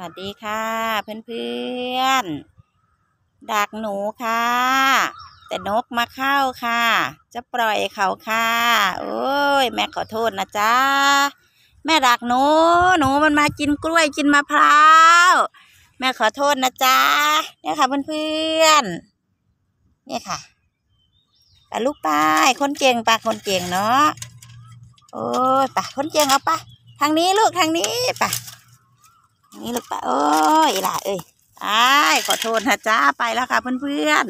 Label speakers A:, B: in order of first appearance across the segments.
A: วัสดีค่ะ เพื่อนๆ ดักหนูค่ะ แต่นกมาเข้าค่ะ จะปล่อยเขาค่ะ โอ้ย แม่ขอโทษนะจ๊ะ แม่ดักหนู หนูมันมากินกล้วยกินมะพร้าว แม่ขอโทษนะจ๊ะเนี่ยค่ะเพื่อนๆเนี่ยค่ะปลูกไปคนเก่งปะคนเก่งเนาะโอ้ยปะคนเก่งเอาปะทางนี้ลูกทางนี้ปะ นี่ลูกปะโอ้ยล่ะเอ้ยไอ้ขอโทษนะจ้าไปแล้วค่ะเพื่อน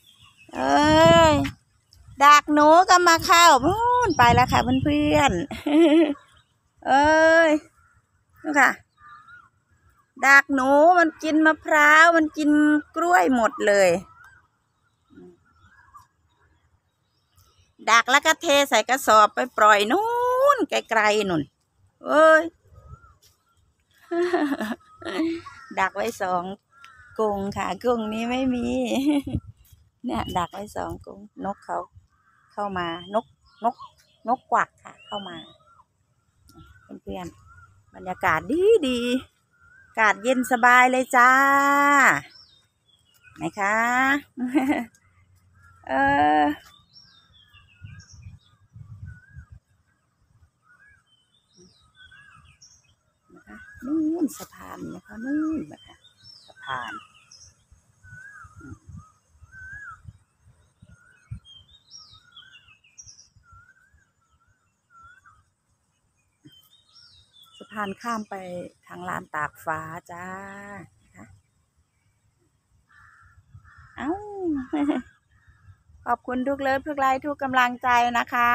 A: ๆเอ้ยดักหนูก็มาเข้าพูนไปแล้วค่ะเพื่อนๆเอ้ยนี่ค่ะดักหนูมันกินมะพร้าวมันกินกล้วยหมดเลยดักแล้วก็เทใส่กระสอบไปปล่อยนู่นไกลๆนู่นเอ้ย ดักไว้สองกรงค่ะกรงนี้ไม่มี เนี่ย ดักไว้สองกรงนกเขาเข้ามานกนก นกกวักค่ะ เข้ามาเพื่อนๆบรรยากาศดีดีอากาศเย็นสบายเลยจ้าไหนคะ เออ นู่นสะพานนะคะนู่นนะคะสะพานสะพานข้ามไปทางลานตากฟ้าจ้านะคะเอ้าขอบคุณทุกเลิฟทุกไลค์ทุกกำลังใจนะคะ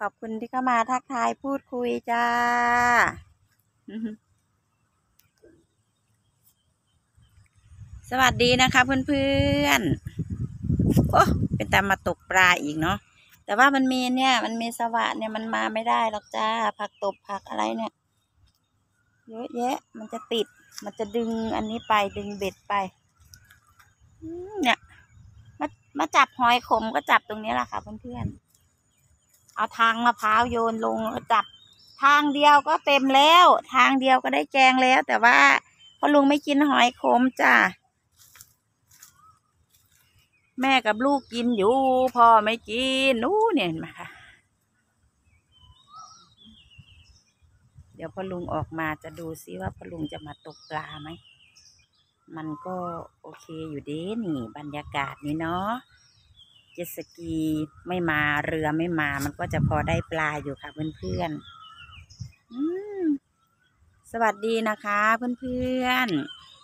A: ขอบคุณที่เข้ามาทักทายพูดคุยจ้า สวัสดีนะคะเพื่อนๆ โอ้เป็นตามมาตกปลาอีกเนาะ แต่ว่ามันมีเนี่ย มันมีสวะเนี่ยมันมาไม่ได้หรอกจ้า ผักตบผักอะไรเนี่ยเยอะแยะ มันจะติด มันจะดึงอันนี้ไปดึงเบ็ดไป เนี่ย มามาจับหอยขมก็จับตรงนี้แหละค่ะเพื่อนๆ เอาทางมะพร้าวโยนลงแล้วจับ ทางเดียวก็เต็มแล้ว ทางเดียวก็ได้แกงแล้ว แต่ว่าพ่อลุงไม่กินหอยขมจ้าแม่กับลูกกินอยู่พ่อไม่กินนู้เนี่ยนไหมาค่ะ เดี๋ยวพ่อลุงออกมาจะดูซิว่าพ่อลุงจะมาตกปลาไหม มันก็โอเคอยู่ด้นี่ บรรยากาศนี้เนาะเจสกีไม่มาเรือไม่มา มันก็จะพอได้ปลาอยู่ค่ะเพื่อนๆ สวัสดีนะคะเพื่อนๆ